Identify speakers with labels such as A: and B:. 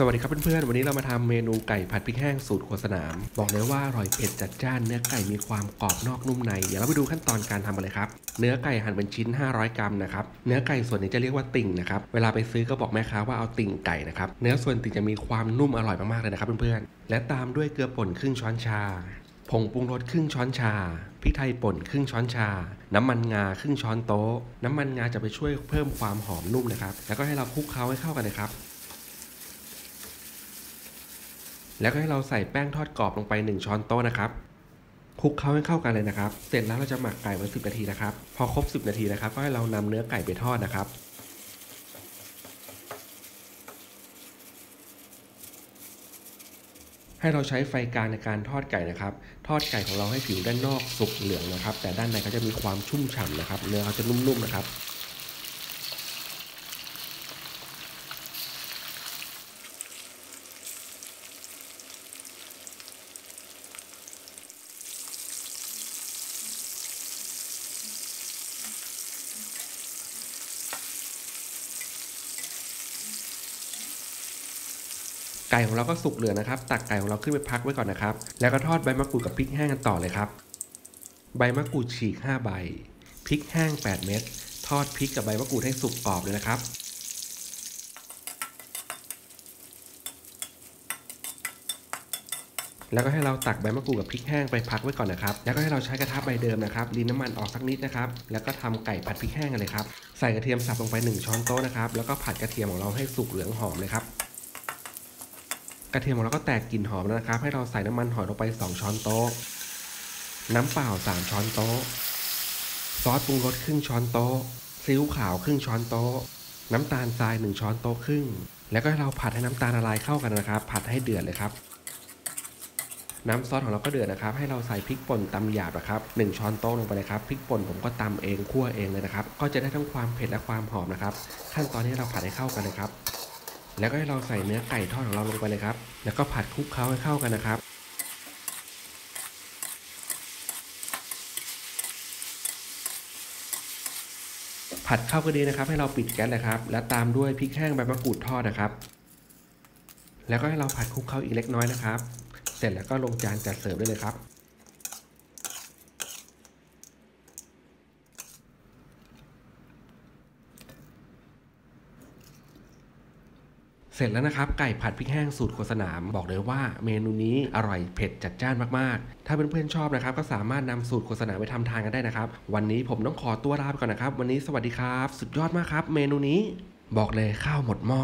A: สวัสดีครับเพื่อนๆ วันนี้เรามาทำเมนูไก่ผัดพริกแห้งสูตรโครัวสนาม บอกเลยว่าอร่อยเผ็ดจัดจ้านเนื้อไก่มีความกรอบนอกนุ่มใน เดี๋ยวเราไปดูขั้นตอนการทำกันเลยครับ เนื้อไก่หั่นเป็นชิ้น 500 กรัมนะครับ เนื้อไก่ส่วนนี้จะเรียกว่าติ่งนะครับ เวลาไปซื้อก็บอกแม่ค้าว่าเอาติ่งไก่นะครับ เนื้อส่วนติ่งจะมีความนุ่มอร่อยมากๆเลยนะครับเพื่อนๆ และตามด้วยเกลือป่นครึ่งช้อนชา ผงปรุงรสครึ่งช้อนชา พริกไทยป่นครึ่งช้อนชา น้ำมันงาครึ่งช้อนโต๊ะ น้ำมันงาจะไปช่วยเพิ่มความหอมนุ่มนะครับ แล้วก็ให้เราคลุกเคล้าให้เข้ากันเลยครับ แล้วก็ให้เราใส่แป้งทอดกรอบลงไป 1 ช้อนโต๊ะนะครับคลุกเคล้าให้เข้ากันเลยนะครับ เสร็จแล้วเราจะหมักไก่ไว้10 นาทีนะครับ พอครบ 10 นาทีนะครับ ก็ให้เรานำเนื้อไก่ไปทอดนะครับ ให้เราใช้ไฟกลางในการทอดไก่นะครับ ทอดไก่ของเราให้ผิวด้านนอกสุกเหลืองนะครับ แต่ด้านในเขาจะมีความชุ่มฉ่ำนะครับ เนื้อเขาจะนุ่มๆนะครับ ไก่ของเราก็สุกเหลืองนะครับ ตักไก่ของเราขึ้นไปพักไว้ก่อนนะครับ แล้วก็ทอดใบมะกรูดกับพริกแห้งกันต่อเลยครับ ใบมะกรูดฉีก 5 ใบ พริกแห้ง 8 เม็ด ทอดพริกกับใบมะกรูดให้สุกกรอบเลยนะครับแล้วก็ให้เราตักใบมะกรูดกับพริกแห้งไปพักไว้ก่อนนะครับ แล้วก็ให้เราใช้กระทะใบเดิมนะครับรีนน้ำมันออกสักนิดนะครับ แล้วก็ทำไก่ผัดพริกแห้งกันเลยครับ ใส่กระเทียมสับลงไป 1 ช้อนโต๊ะนะครับ แล้วก็ผัดกระเทียมของเราให้สุกเหลืองหอมเลยครับ กระเทียมของเราก็แตกกลิ่นหอมแล้วนะครับ ให้เราใส่น้ำมันหอยลงไป 2 ช้อนโต๊ะ น้ำเปล่า 3 ช้อนโต๊ะ ซอสปรุงรสครึ่งช้อนโต๊ะซีอิ๊วขาวครึ่งช้อนโต๊ะ น้ำตาลทราย 1 ช้อนโต๊ะครึ่ง แล้วก็ให้เราผัดให้น้ำตาลละลายเข้ากันนะครับ ผัดให้เดือดเลยครับ น้ำซอสของเราก็เดือดนะครับ ให้เราใส่พริกป่นตำหยาบนะครับ1ช้อนโต๊ะลงไปเลยครับ พริกป่นผมก็ตำเองคั่วเองเลยนะครับ ก็จะได้ทั้งความเผ็ดและความหอมนะครับ ขั้นตอนนี้เราผัดให้เข้ากันเลยครับ แล้วก็ให้เราใส่เนื้อไก่ทอดของเราลงไปเลยครับ แล้วก็ผัดคลุกเคล้าให้เข้ากันนะครับผัดเข้าก็ดีนะครับ ให้เราปิดแก๊สเลยครับ แล้วตามด้วยพริกแห้งใบมะกรูดทอดนะครับ แล้วก็ให้เราผัดคลุกเคล้าอีกเล็กน้อยนะครับ เสร็จแล้วก็ลงจานจัดเสิร์ฟได้เลยครับ เสร็จแล้วนะครับไก่ผัดพริกแห้งสูตรโคสนามบอกเลยว่าเมนูนี้อร่อยเผ็ดจัดจ้านมากๆ ถ้าเพื่อนๆชอบนะครับก็สามารถนำสูตรโคสนามไปทำทานกันได้นะครับ วันนี้ผมต้องขอตัวลาไปก่อนนะครับ วันนี้สวัสดีครับ สุดยอดมากครับ เมนูนี้บอกเลยข้าวหมดหม้อ